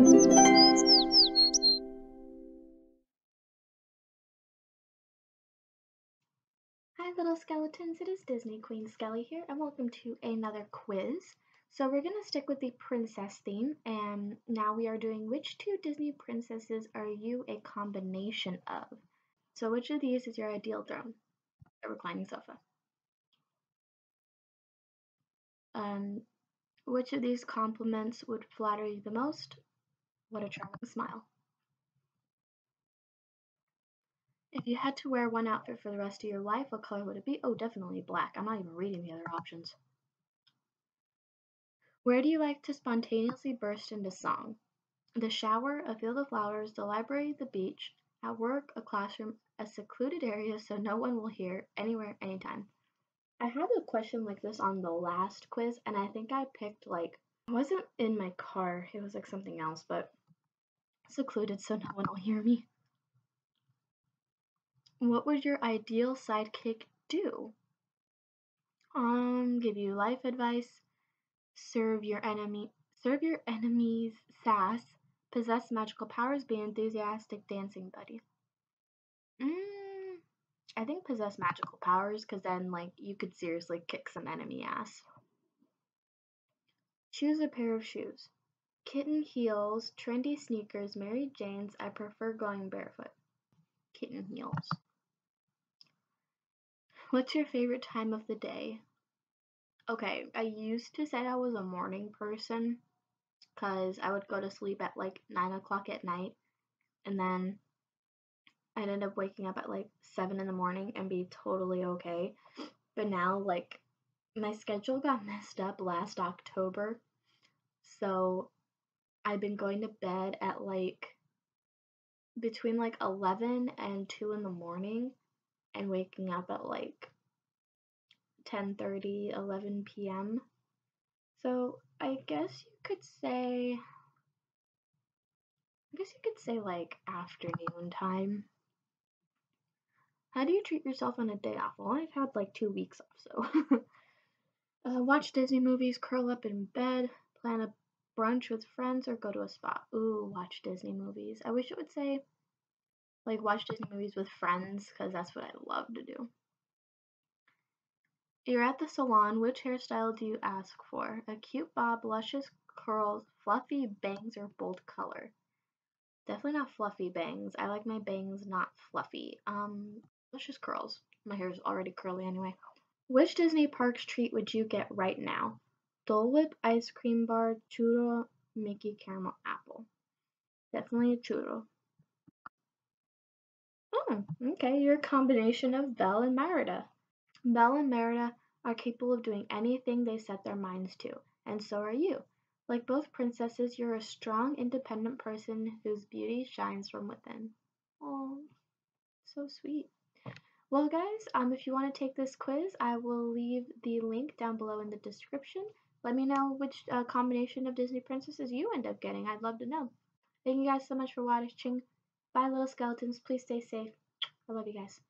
Hi little skeletons, it is Disney Queen Skelly here and welcome to another quiz. So we're going to stick with the princess theme and now we are doing which two Disney princesses are you a combination of? So which of these is your ideal throne? A reclining sofa. Um, which of these compliments would flatter you the most? What a charming smile. If you had to wear one outfit for the rest of your life, what color would it be? Oh, definitely black. I'm not even reading the other options. Where do you like to spontaneously burst into song? The shower, a field of flowers, the library, the beach, at work, a classroom, a secluded area so no one will hear, anywhere, anytime. I had a question like this on the last quiz, and I think I picked like, wasn't in my car, it was like something else, but secluded so no one will hear me. What would your ideal sidekick do? Um, give you life advice, serve your enemy, serve your enemies sass, possess magical powers, be enthusiastic dancing buddy. Mm, I think possess magical powers because then like you could seriously kick some enemy ass. Choose a pair of shoes. Kitten heels, trendy sneakers, Mary Jane's. I prefer going barefoot. Kitten heels. What's your favorite time of the day? Okay, I used to say I was a morning person because I would go to sleep at like 9 o'clock at night and then I'd end up waking up at like 7 in the morning and be totally okay. But now, like, my schedule got messed up last October, so I've been going to bed at like between like 11 and 2 in the morning and waking up at like 10:30, 11 p.m. So I guess you could say I guess you could say like afternoon time. How do you treat yourself on a day off? Well, I've had like two weeks off, so. uh, watch Disney movies, curl up in bed, plan a brunch with friends, or go to a spa. Ooh, watch Disney movies. I wish it would say like watch Disney movies with friends because that's what I love to do. You're at the salon. Which hairstyle do you ask for? A cute bob, luscious curls, fluffy bangs, or bold color? Definitely not fluffy bangs. I like my bangs not fluffy. Um, luscious curls. My hair is already curly anyway. Which Disney Parks treat would you get right now? Dole Whip, ice cream bar, churro, Mickey caramel apple. Definitely a churro. Oh, okay. You're a combination of Belle and Merida. Belle and Merida are capable of doing anything they set their minds to, and so are you. Like both princesses, you're a strong, independent person whose beauty shines from within. Oh, so sweet. Well, guys, um, if you want to take this quiz, I will leave the link down below in the description. Let me know which uh, combination of Disney princesses you end up getting. I'd love to know. Thank you guys so much for watching. Bye, little skeletons. Please stay safe. I love you guys.